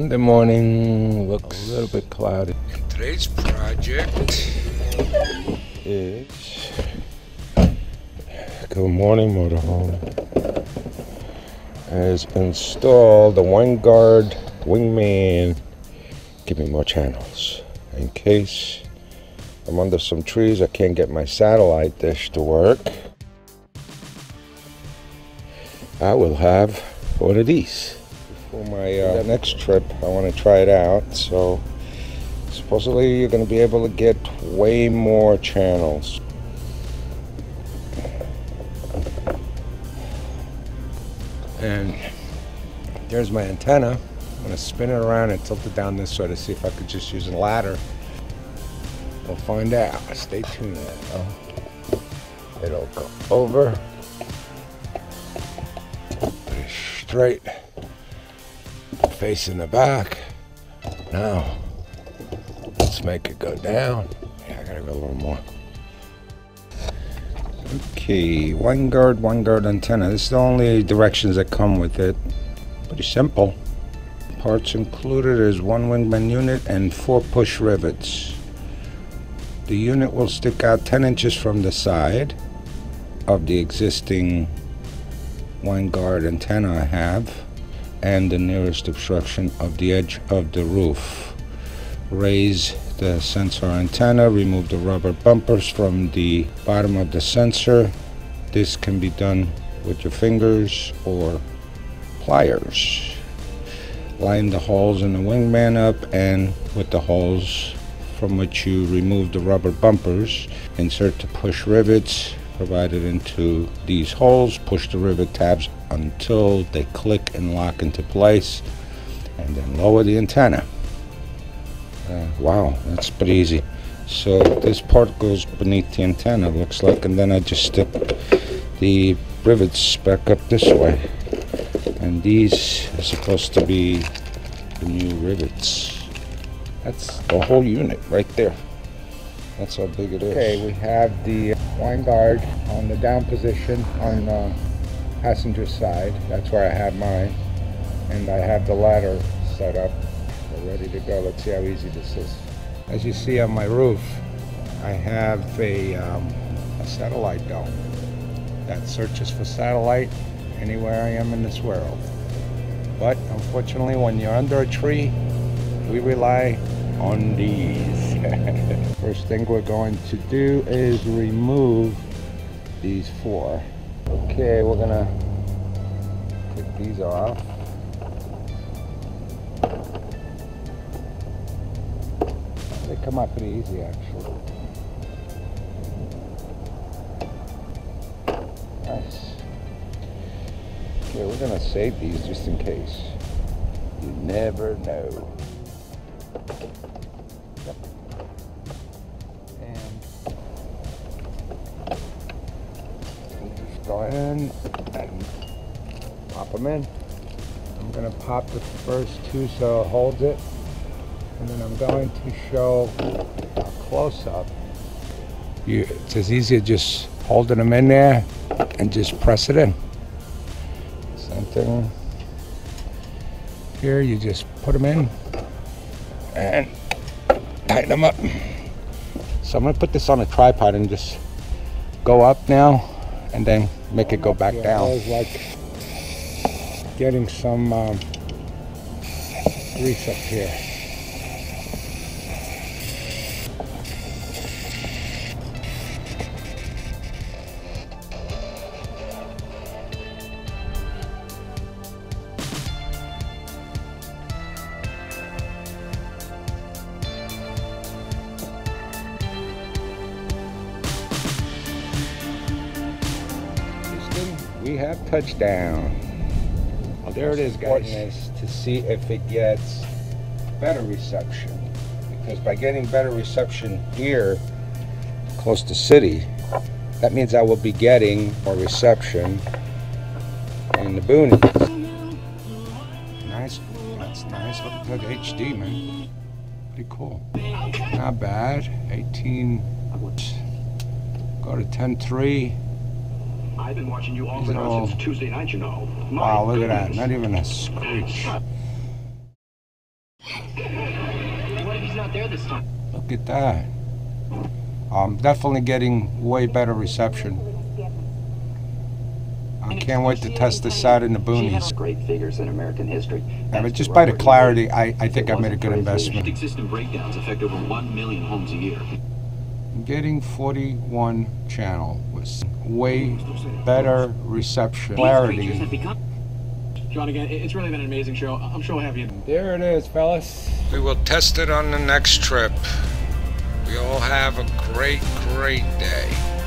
Sunday morning looks a little bit cloudy. And Today's project is Good Morning Motorhome has installed the Winegard Wingman. Give me more channels in case I'm under some trees. I can't get my satellite dish to work. I will have one of these for my uh, next trip. I want to try it out. So supposedly you're going to be able to get way more channels. And there's my antenna. I'm going to spin it around and tilt it down this way to see if I could just use a ladder. We'll find out. Stay tuned. It'll go over straight, facing the back. Now, let's make it go down. Yeah, I gotta go a little more. Okay, Winegard, one guard antenna. This is the only directions that come with it. Pretty simple. Parts included is one wingman unit and four push rivets. The unit will stick out 10 inches from the side of the existing Winegard antenna I have and the nearest obstruction of the edge of the roof. Raise the Sensar antenna, remove the rubber bumpers from the bottom of the Sensar. This can be done with your fingers or pliers. Line the holes in the wingman up and with the holes from which you remove the rubber bumpers, insert the push rivets provided into these holes. Push the rivet tabs until they click and lock into place and then lower the antenna. Uh, wow, that's pretty easy. So this part goes beneath the antenna, looks like, and then I just stick the rivets back up this way. And these are supposed to be the new rivets. That's the whole unit right there. That's how big it is. Okay, we have the Winegard on the down position on the passenger side. That's where I have mine. And I have the ladder set up. We're ready to go. Let's see how easy this is. As you see on my roof, I have a, um, a satellite dome that searches for satellite anywhere I am in this world. But unfortunately, when you're under a tree, we rely on these. First thing we're going to do is remove these four. Okay, we're gonna take these off. They come out pretty easy actually. Nice. Okay, we're gonna save these just in case. You never know. Go in and pop them in. I'm going to pop the first two so it holds it. And then I'm going to show a close-up. It's as easy as just holding them in there and just press it in. Same thing here. You just put them in and tighten them up. So I'm going to put this on a tripod and just go up now and then make it go back yeah, down. was like getting some um, grease up here. We have touchdown. Well, there it is, guys. To see if it gets better reception. Because by getting better reception here, close to city, that means I will be getting more reception in the boonies. Nice, that's nice. Look at that HD, man. Pretty cool. Not bad. 18, go to 10.3. I've been watching you all, since Tuesday night, you know. My wow, look goodness. at that. Not even a screech. What if he's not there this time. Look at that. I'm definitely getting way better reception. I can't wait to test this out in the boonies. great figures in American history. Yeah, but just by the clarity, I, I think I made a good investment. System breakdowns affect over 1 million homes a year. Getting 41 channel was way better reception. Clarity. John, again, it's really been an amazing show. I'm sure we'll have you. There it is, fellas. We will test it on the next trip. We all have a great, great day.